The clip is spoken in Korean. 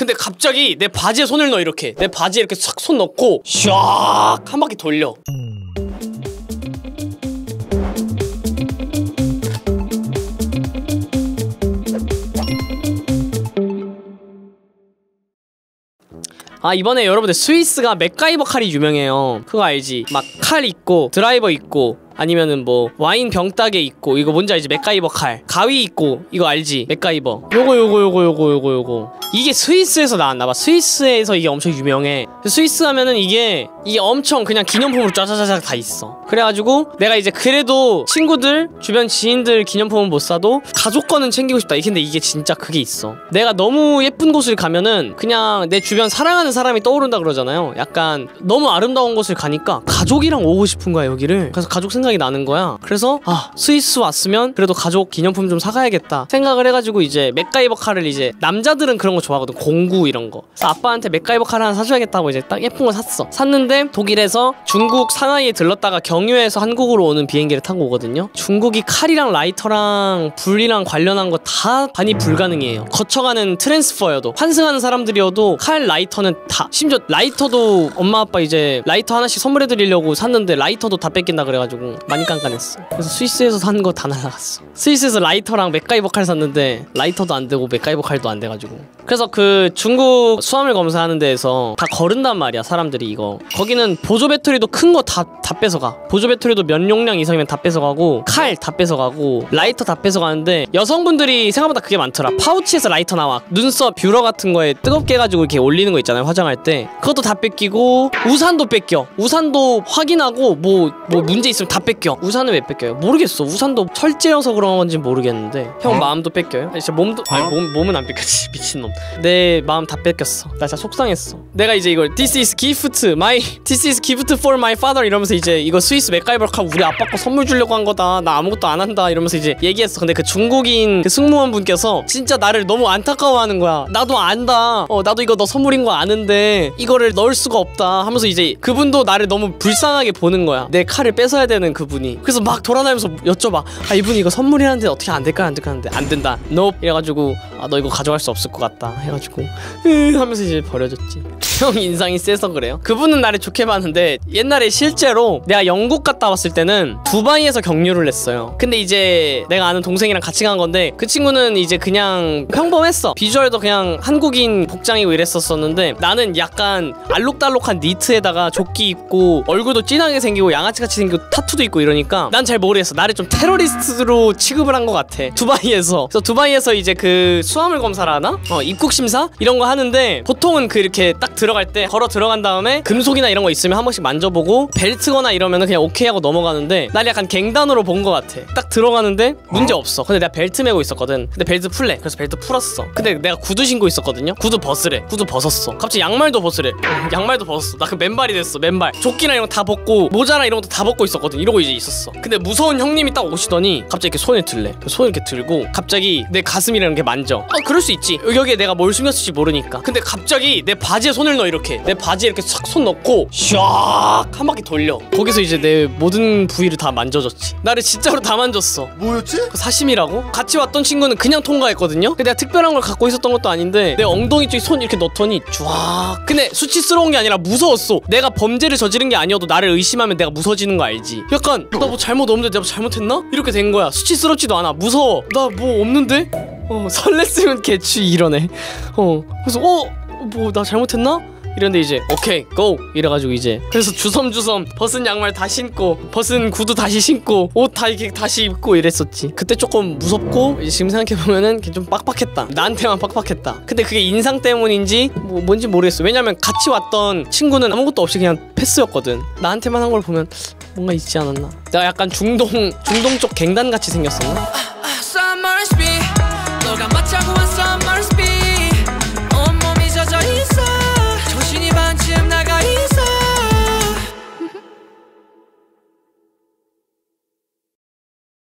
근데 갑자기 내 바지에 손을 넣어 이렇게. 내 바지에 이렇게 싹 손 넣고 샥 한 바퀴 돌려. 아 이번에 여러분들 스위스가 맥가이버 칼이 유명해요. 그거 알지? 막 칼 있고 드라이버 있고 아니면은 뭐 와인 병따개 있고 이거 뭔지 알지? 맥가이버 칼. 가위 있고 이거 알지? 맥가이버. 요거 요거 요거 요거 요거 요거. 이게 스위스에서 나왔나봐. 스위스에서 이게 엄청 유명해. 스위스 하면은 이게 이게 엄청 그냥 기념품으로 짜자자자 다 있어. 그래가지고 내가 이제 그래도 친구들 주변 지인들 기념품은 못 사도 가족 거는 챙기고 싶다. 근데 이게 진짜 그게 있어. 내가 너무 예쁜 곳을 가면은 그냥 내 주변 사랑하는 사람이 떠오른다 그러잖아요. 약간 너무 아름다운 곳을 가니까 가족이랑 오고 싶은 거야 여기를. 그래서 가족 생 각이 나는 거야. 그래서 아 스위스 왔으면 그래도 가족 기념품 좀 사가야겠다 생각을 해가지고 이제 맥가이버 칼을 이제 남자들은 그런 거 좋아하거든. 공구 이런 거. 그래서 아빠한테 맥가이버 칼 하나 사줘야겠다고 이제 딱 예쁜 거 샀어. 샀는데 독일에서 중국 상하이에 들렀다가 경유해서 한국으로 오는 비행기를 타고 오거든요. 중국이 칼이랑 라이터랑 불이랑 관련한 거 다 반입 불가능해요. 거쳐가는 transfer여도. 환승하는 사람들이어도 칼 라이터는 다. 심지어 라이터도 엄마 아빠 이제 라이터 하나씩 선물해 드리려고 샀는데 라이터도 다 뺏긴다 그래가지고 많이 깐깐했어. 그래서 스위스에서 산 거 다 날라갔어. 스위스에서 라이터랑 맥가이버 칼 샀는데 라이터도 안 되고 맥가이버 칼도 안 돼가지고. 그래서 그 중국 수화물 검사하는 데에서 다 거른단 말이야 사람들이 이거. 거기는 보조 배터리도 큰 거 다 다 뺏어가. 보조 배터리도 몇 용량 이상이면 다 뺏어가고 칼 다 뺏어가고 라이터 다 뺏어가는데 여성분들이 생각보다 그게 많더라. 파우치에서 라이터 나와. 눈썹 뷰러 같은 거에 뜨겁게 해가지고 이렇게 올리는 거 있잖아요 화장할 때. 그것도 다 뺏기고 우산도 뺏겨. 우산도 확인하고 뭐뭐 문제 있으면 다 뺏겨. 우산은 왜 뺏겨요? 모르겠어. 우산도 철제여서 그런 건지 모르겠는데 형 마음도 뺏겨요? 아니, 진짜 몸도 아니 몸, 몸은 안 뺏겼지 미친놈. 내 마음 다 뺏겼어. 나 진짜 속상했어. 내가 이제 이걸 This is gift my This is gift for my father 이러면서 이제 이거 스위스 맥가이버 칼 우리 아빠 거 선물 주려고 한 거다. 나 아무것도 안 한다 이러면서 이제 얘기했어. 근데 그 중국인 그 승무원 분께서 진짜 나를 너무 안타까워하는 거야. 나도 안다. 어 나도 이거 너 선물인 거 아는데 이거를 넣을 수가 없다 하면서 이제 그분도 나를 너무 불쌍하게 보는 거야. 내 칼을 뺏어야 되는 그분이. 그래서 막 돌아다니면서 여쭤봐. 아 이분이 이거 선물이라는데 어떻게 안 될까? 안 될까? 하는데 안 된다. Nope. 이래가지고 아 너 이거 가져갈 수 없을 것 같다. 해가지고 으 하면서 이제 버려줬지. 형 인상이 세서 그래요? 그분은 나를 좋게 봤는데 옛날에 실제로 내가 영국 갔다 왔을 때는 두바이에서 경유를 했어요. 근데 이제 내가 아는 동생이랑 같이 간 건데 그 친구는 이제 그냥 평범했어. 비주얼도 그냥 한국인 복장이고 이랬었었는데 나는 약간 알록달록한 니트에다가 조끼 입고 얼굴도 진하게 생기고 양아치같이 생기고 타투도 있고 이러니까 난 잘 모르겠어. 나를 좀 테러리스트로 취급을 한 것 같아. 두바이에서. 그래서 두바이에서 이제 그 수화물 검사를 하나? 어 입국 심사? 이런 거 하는데 보통은 그 이렇게 딱 들어갈 때 걸어 들어간 다음에 금속이나 이런 거 있으면 한 번씩 만져보고 벨트거나 이러면은 그냥 오케이 하고 넘어가는데 날 약간 갱단으로 본 것 같아. 딱 들어가는데 문제 없어. 근데 내가 벨트 메고 있었거든. 근데 벨트 풀래. 그래서 벨트 풀었어. 근데 내가 구두 신고 있었거든요. 구두 벗으래. 구두 벗었어. 갑자기 양말도 벗으래. 양말도 벗었어. 나 그 맨발이 됐어. 맨발. 조끼나 이런 거 다 벗고 모자나 이런 것도 다 벗고 있었거든 이러고 이제 있었어. 근데 무서운 형님이 딱 오시더니 갑자기 이렇게 손에 들래. 손을 이렇게 들고 갑자기 내 가슴이랑 이렇게 만져. 어 그럴 수 있지. 여기에 내가 뭘 숨겼을지 모르니까. 근데 갑자기 내 바지에 손을 넣어 이렇게. 내 바지에 이렇게 싹 손 넣고 샥한 바퀴 돌려. 거기서 이제 내 모든 부위를 다 만져줬지. 나를 진짜로 다 만졌어. 뭐였지? 그 사심이라고? 같이 왔던 친구는 그냥 통과했거든요? 근데 내가 특별한 걸 갖고 있었던 것도 아닌데 내 엉덩이 쪽에 손 이렇게 넣더니 쫙! 근데 수치스러운 게 아니라 무서웠어. 내가 범죄를 저지른 게 아니어도 나를 의심하면 내가 무서워지는 거 알지? 약간 나뭐 잘못 없는데 내가 뭐 잘못했나? 이렇게 된 거야. 수치스럽지도 않아. 무서워. 나 뭐 없는데? 어 설렜으면 개취 이러네. 어 그래서 어? 뭐 나 잘못했나? 이런데 이제 오케이 고! 이래가지고 이제 그래서 주섬주섬 벗은 양말 다 신고 벗은 구두 다시 신고 옷 다 이렇게 다시 입고 이랬었지. 그때 조금 무섭고 지금 생각해보면은 좀 빡빡했다. 나한테만 빡빡했다. 근데 그게 인상 때문인지 뭐 뭔지 모르겠어. 왜냐면 같이 왔던 친구는 아무것도 없이 그냥 패스였거든. 나한테만 한 걸 보면 뭔가 있지 않았나? 내가 약간 중동 중동 쪽 갱단 같이 생겼었나